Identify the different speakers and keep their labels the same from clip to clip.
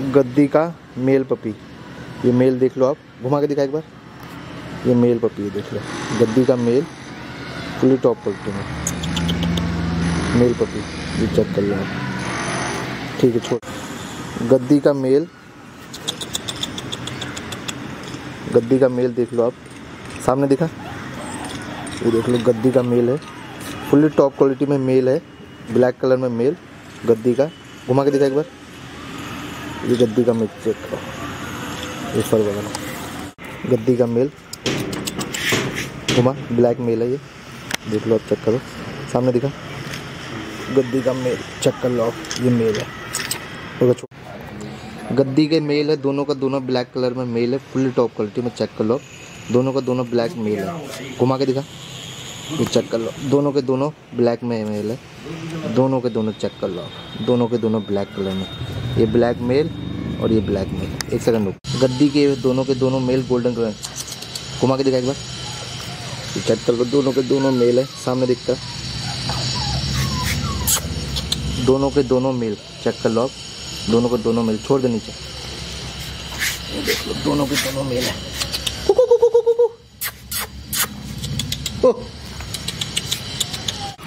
Speaker 1: गद्दी का mail puppy. ये mail देख लो आप। घुमा के दिखा एक बार। ये मेल पपी है देख लो। गद्दी का मेल फुली टॉप क्वालिटी में मेल पपी, ये चेक कर लो आप। ठीक है, छोड़। गद्दी का मेल। गद्दी का मेल देख लो आप। सामने दिखा? ये देख लो, गद्दी का मेल है। फुल्ली टॉप क्वालिटी में मेल है। ब्लैक कलर में मेल। गद्दी का। घुमा के दिखा एक बार। ये गद्दी का मेल चेक करो। ये फर वगैरह गद्दी का मेल घुमा ब्लैक मेल है ये। देख लो आप चेक करो। सामने दिखा। गद्दी का मेल चेक कर लो ये मेल है। गद्दी के मेल है, दोनों का दोनों ब्लैक कलर में मेल है। फुल टॉप क्वालिटी में चेक कर लो। दोनों का दोनों ब्लैक मेल है। घुमा के दिखा। ये चेक कर लो। दोनों के दोनों ब्लैक में मेल है। दोनों के दोनों चेक कर लो। दोनों के दोनों ब्लैक कलर में। ये ब्लैक मेल और ये ब्लैक मेल एक सेकंड रुक। गद्दी के दोनों के दोनों मेल गोल्डन कलर घुमा के दिखा एक बार। ये चेक कर लो। दोनों के दोनों मेल है। सामने दिखता दोनों के दोनों मेल चेक कर लो आप। दोनों के दोनों मेल छोड़ दे नीचे। देख लो। दोनों के दोनों मेल है। ओह।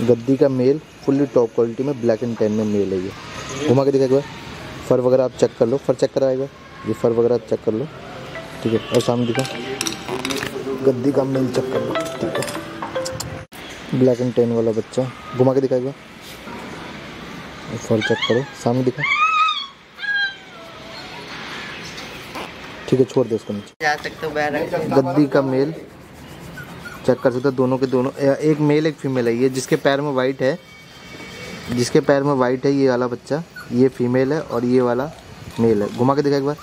Speaker 1: गद्दी का मेल फुल्ली टॉप क्वालिटी में ब्लैक एंड टेन में मेल है ये। घुमा के दिखा एक बार। फर वगैरह आप चेक कर लो। फर चेक करा एक बार। ये फर वगैरह आप चेक कर लो। ठीक है और सामने दिखा। गद्दी का मेल चेक कर लो। ठीक है। ब्लैक एंड टेन वाला बच्चा। घुमा के दिखा एक फर चेक करो। सामने दिखा। ठीक है छोड़ दे इसको नीचे।
Speaker 2: जा सकते हो
Speaker 1: गद्दी का मेल चेक कर सकते हो, दोनों के दोनों एक मेल एक फीमेल है ये, जिसके पैर में वाइट है, जिसके पैर में वाइट है ये वाला बच्चा, ये फीमेल है और ये वाला मेल है। घुमा के देखा एक बार।